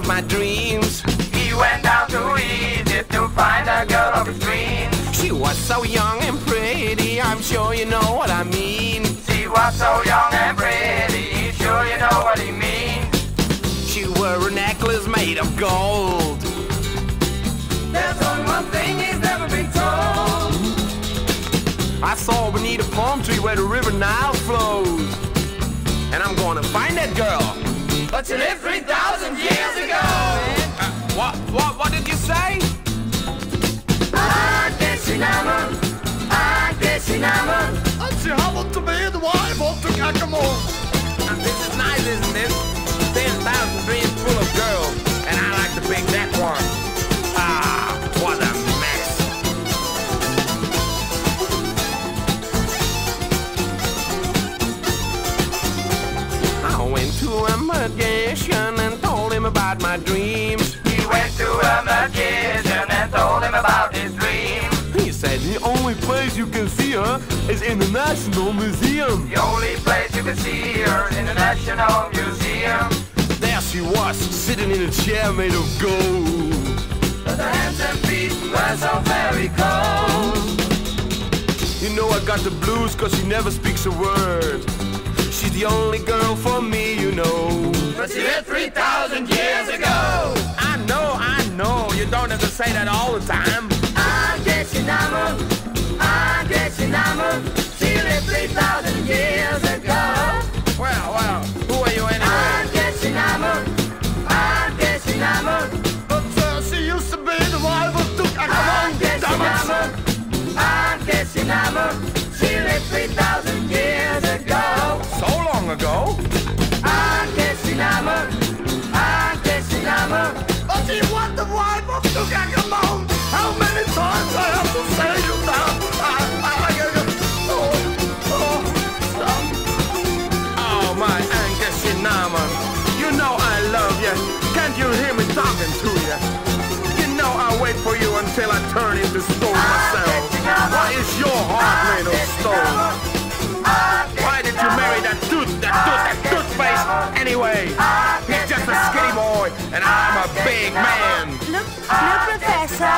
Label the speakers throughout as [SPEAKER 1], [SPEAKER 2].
[SPEAKER 1] of my dreams.
[SPEAKER 2] He went down to Egypt to find a girl of his dreams.
[SPEAKER 1] She was so young and pretty, I'm sure you know what I mean.
[SPEAKER 2] She was so young and pretty, sure you know what he means.
[SPEAKER 1] She wore a necklace made of gold.
[SPEAKER 2] There's only one thing he's never been told.
[SPEAKER 1] I saw beneath a palm tree where the river Nile flows. And I'm gonna find that girl.
[SPEAKER 2] But she lived 3,000 years ago.
[SPEAKER 1] Uh, what, what, what did you say?
[SPEAKER 2] I guess she never, I guess she never.
[SPEAKER 3] And she happened to be the wife of Tutankhamun.
[SPEAKER 1] Is in the National Museum.
[SPEAKER 2] The only place you can see her in the National Museum.
[SPEAKER 1] There she was, sitting in a chair made of gold.
[SPEAKER 2] But her hands and feet were so very cold.
[SPEAKER 1] You know I got the blues cause she never speaks a word. She's the only girl for me, you know.
[SPEAKER 2] But she lived 3,000 years ago.
[SPEAKER 1] I know, I know, you don't have to say that all the time.
[SPEAKER 2] Years ago.
[SPEAKER 1] Well, well, who are you anyway?
[SPEAKER 2] guess she never, I guess she never.
[SPEAKER 3] But uh, she used to be the wife of
[SPEAKER 2] I
[SPEAKER 3] Tutankhamun.
[SPEAKER 2] guess she
[SPEAKER 3] Damn it.
[SPEAKER 2] never, I guess she never. She lived 3,000 years ago.
[SPEAKER 1] So long ago.
[SPEAKER 2] I guess she never, I guess she never.
[SPEAKER 3] But she was the wife of Tutankhamun. How many times I have to say you now?
[SPEAKER 1] Stone? Why did you marry that tooth, that tooth, that tooth face anyway? He's just a skinny boy, and I'm a big man.
[SPEAKER 4] Look, look, Professor.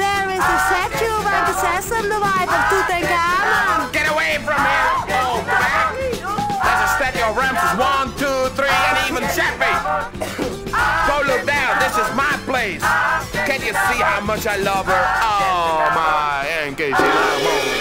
[SPEAKER 4] There is the statue of Ankasasa, the wife of Tutankhamun.
[SPEAKER 1] Get away from here, old back. There's a statue of Ramses one, two, three, and even Chappie. Go look down. This is my place. Can you see how much I love her? Oh, my Shinama.